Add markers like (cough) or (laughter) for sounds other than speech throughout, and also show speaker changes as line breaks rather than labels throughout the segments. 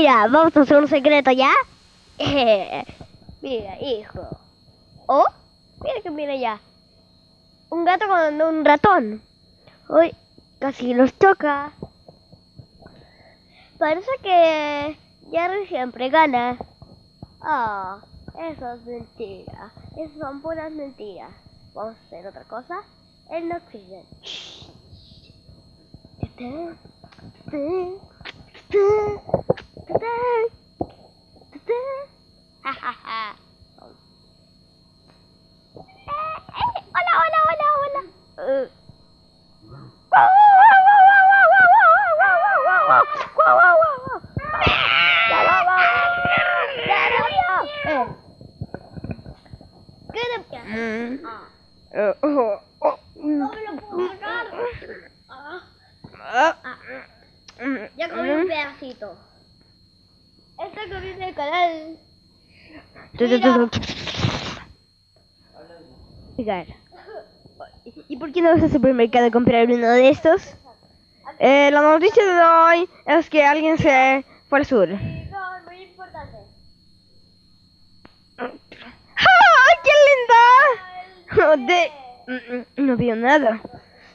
Mira, vamos a hacer un secreto, ¿ya? (laughs) mira, hijo. Oh, mira que mira ya. Un gato con un ratón. Uy, casi los toca. Parece que Jerry siempre gana. Ah, eso es mentira. Eso son puras mentiras. Vamos a hacer otra cosa. El no. Ya comí un pedacito. Está comiendo el canal.
Mira. ¿Y por qué no vas al supermercado a comprar uno de estos? Eh, la noticia de hoy es que alguien se fue al sur.
No.
¡Ah! ¡Qué linda! Mm, mm, No veo nada.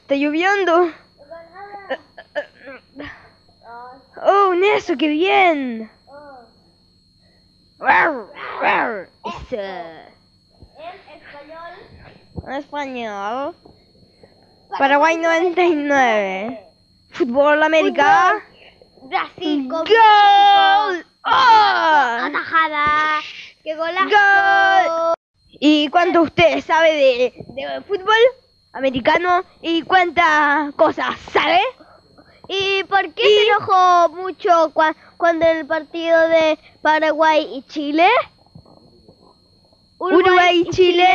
Está lloviendo. ¡Oh, Neso, qué bien!
En español.
Paraguay 99. Fútbol América.
Brasil con
¡Gol! ¡Oh!
Atajada. ¡Qué golazo!
¡Gol! ¿Y cuánto usted sabe de, de fútbol americano? ¿Y cuántas cosas sabe?
¿Y por qué se enojó mucho cua- cuando el partido de Paraguay y Chile?
Uruguay y Chile.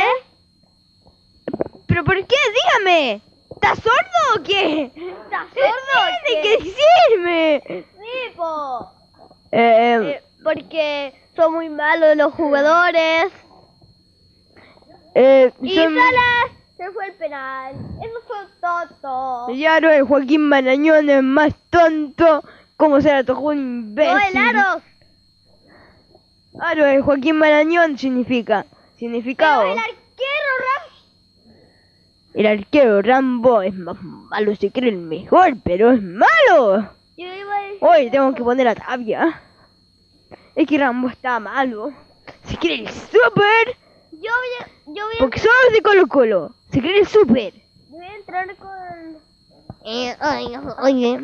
¿Pero por qué? Dígame. ¿Estás sordo o qué?
¿Estás sordo?
Tiene
qué?
que decirme.
Sí, po.
Eh,
Eh, porque son muy malos los jugadores.
eh,
Y
son-
Salas se fue el penal. Eso fue tonto.
Ya no, el Joaquín Marañón es más tonto. ¿Cómo se le tocó un imbécil?
No, el Aros.
Aro, el Joaquín Marañón significa. Significado.
Pero el
El arquero Rambo es más malo, se cree el mejor, pero es malo.
Yo iba a decir
Hoy tengo que poner a Tabia. Es que Rambo está malo. Se cree el super.
Yo voy a, yo voy a,
Porque solo es de Colo Colo. Se cree el super.
voy a entrar con...
Eh, oye, oye.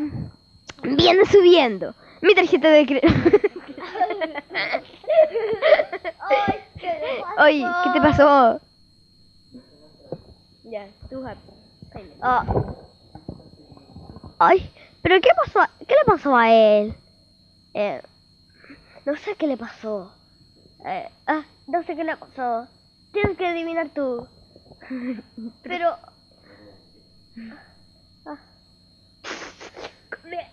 Viene subiendo. Mi tarjeta de crédito. (laughs) (laughs) Oye, ¿qué te pasó?
Ya, tú. Ah. Ay, pero ¿qué pasó? ¿Qué le pasó a él? Eh, no sé qué le pasó. Eh, ah, no sé qué le pasó. Tienes que adivinar tú. (laughs) Pero... Ah. Me-.